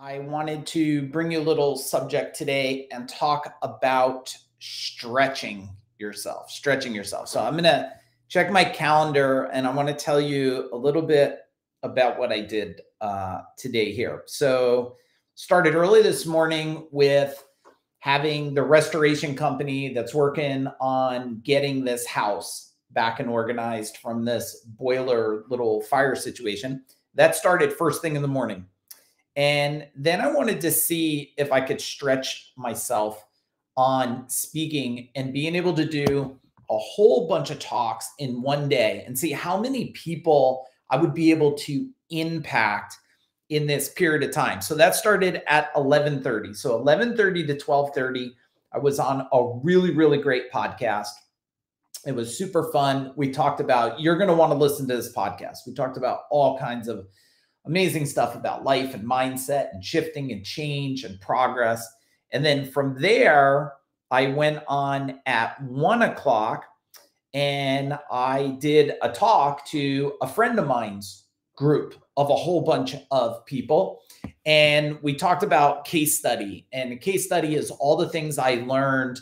I wanted to bring you a little subject today and talk about stretching yourself, stretching yourself. So I'm going to check my calendar and I want to tell you a little bit about what I did uh, today here. So started early this morning with having the restoration company that's working on getting this house back and organized from this boiler little fire situation. That started first thing in the morning. And then I wanted to see if I could stretch myself on speaking and being able to do a whole bunch of talks in one day and see how many people I would be able to impact in this period of time. So that started at 11:30. So 11:30 to 12:30 I was on a really really great podcast. It was super fun. We talked about you're going to want to listen to this podcast. We talked about all kinds of amazing stuff about life and mindset and shifting and change and progress. And then from there, I went on at one o'clock and I did a talk to a friend of mine's group of a whole bunch of people. And we talked about case study. And a case study is all the things I learned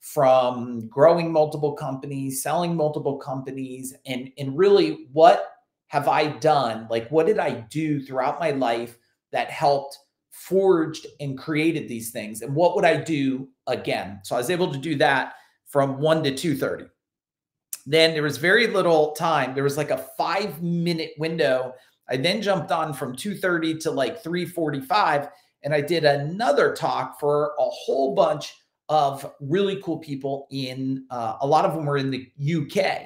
from growing multiple companies, selling multiple companies, and, and really what have I done? Like, what did I do throughout my life that helped forged and created these things? And what would I do again? So I was able to do that from 1 to 2:30. Then there was very little time. There was like a 5-minute window. I then jumped on from 2:30 to like 3:45 and I did another talk for a whole bunch of really cool people in uh, a lot of them were in the UK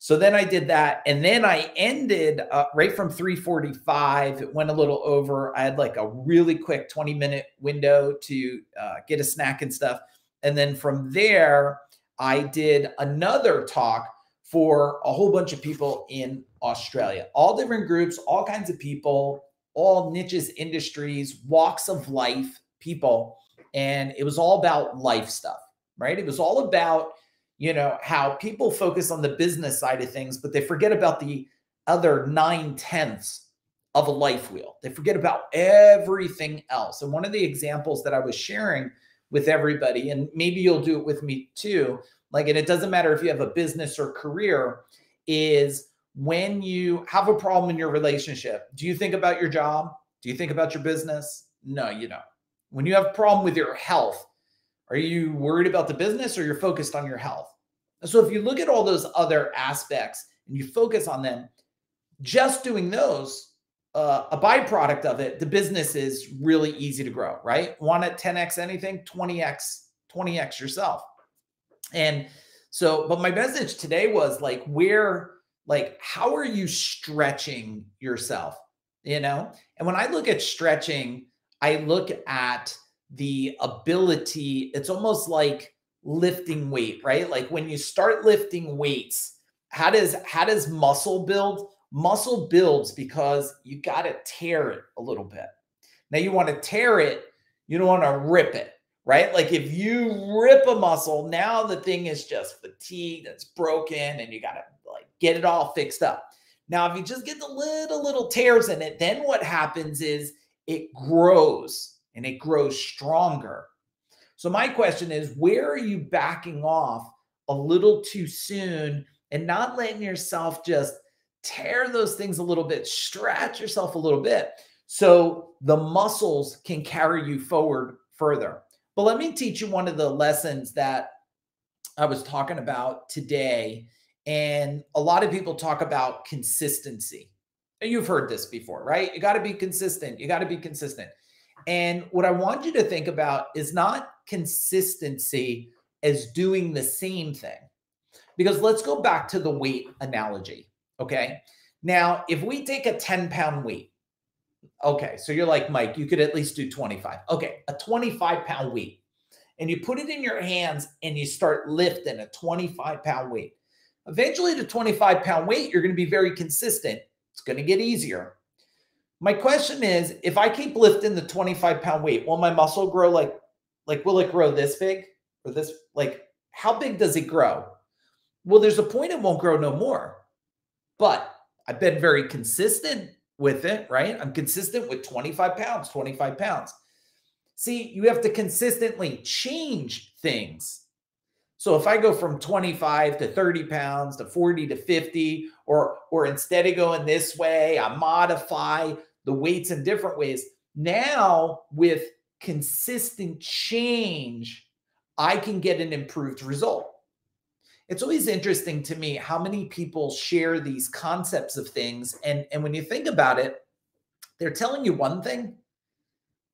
so then I did that. And then I ended uh, right from 345. It went a little over. I had like a really quick 20 minute window to uh, get a snack and stuff. And then from there, I did another talk for a whole bunch of people in Australia, all different groups, all kinds of people, all niches, industries, walks of life, people. And it was all about life stuff, right? It was all about you know, how people focus on the business side of things, but they forget about the other nine tenths of a life wheel. They forget about everything else. And one of the examples that I was sharing with everybody, and maybe you'll do it with me too, like, and it doesn't matter if you have a business or career, is when you have a problem in your relationship, do you think about your job? Do you think about your business? No, you don't. When you have a problem with your health, are you worried about the business or you're focused on your health? So if you look at all those other aspects and you focus on them, just doing those, uh, a byproduct of it, the business is really easy to grow, right? Want to 10x anything, 20x, 20x yourself. And so, but my message today was like, where, like, how are you stretching yourself? You know? And when I look at stretching, I look at the ability, it's almost like lifting weight, right? Like when you start lifting weights, how does how does muscle build? Muscle builds because you got to tear it a little bit. Now you want to tear it, you don't want to rip it, right? Like if you rip a muscle, now the thing is just fatigued, it's broken, and you got to like get it all fixed up. Now, if you just get the little little tears in it, then what happens is it grows and it grows stronger. So, my question is where are you backing off a little too soon and not letting yourself just tear those things a little bit, stretch yourself a little bit so the muscles can carry you forward further? But let me teach you one of the lessons that I was talking about today. And a lot of people talk about consistency. And you've heard this before, right? You got to be consistent. You got to be consistent. And what I want you to think about is not consistency as doing the same thing. Because let's go back to the weight analogy. Okay. Now, if we take a 10 pound weight, okay, so you're like, Mike, you could at least do 25. Okay, a 25 pound weight, and you put it in your hands and you start lifting a 25 pound weight. Eventually, the 25 pound weight, you're going to be very consistent. It's going to get easier. My question is, if I keep lifting the 25 pound weight, will my muscle grow like, like, will it grow this big or this? Like, how big does it grow? Well, there's a point it won't grow no more. But I've been very consistent with it, right? I'm consistent with 25 pounds, 25 pounds. See, you have to consistently change things. So if I go from 25 to 30 pounds to 40 to 50, or or instead of going this way, I modify the weights in different ways. Now with consistent change, I can get an improved result. It's always interesting to me how many people share these concepts of things. And, and when you think about it, they're telling you one thing,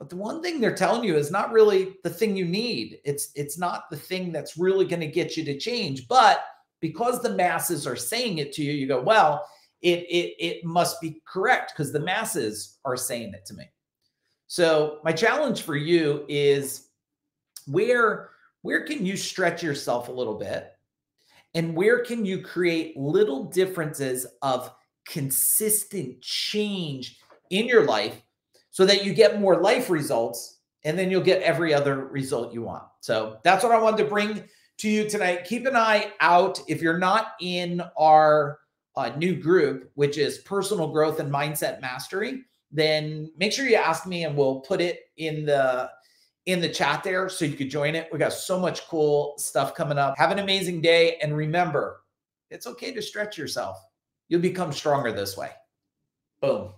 but the one thing they're telling you is not really the thing you need. It's it's not the thing that's really going to get you to change. But because the masses are saying it to you, you go, well, it it it must be correct because the masses are saying it to me. So my challenge for you is where where can you stretch yourself a little bit and where can you create little differences of consistent change in your life so that you get more life results and then you'll get every other result you want. So that's what I wanted to bring to you tonight. Keep an eye out if you're not in our uh, new group, which is personal growth and mindset mastery, then make sure you ask me and we'll put it in the in the chat there so you could join it. We got so much cool stuff coming up. Have an amazing day and remember, it's okay to stretch yourself. You'll become stronger this way. Boom.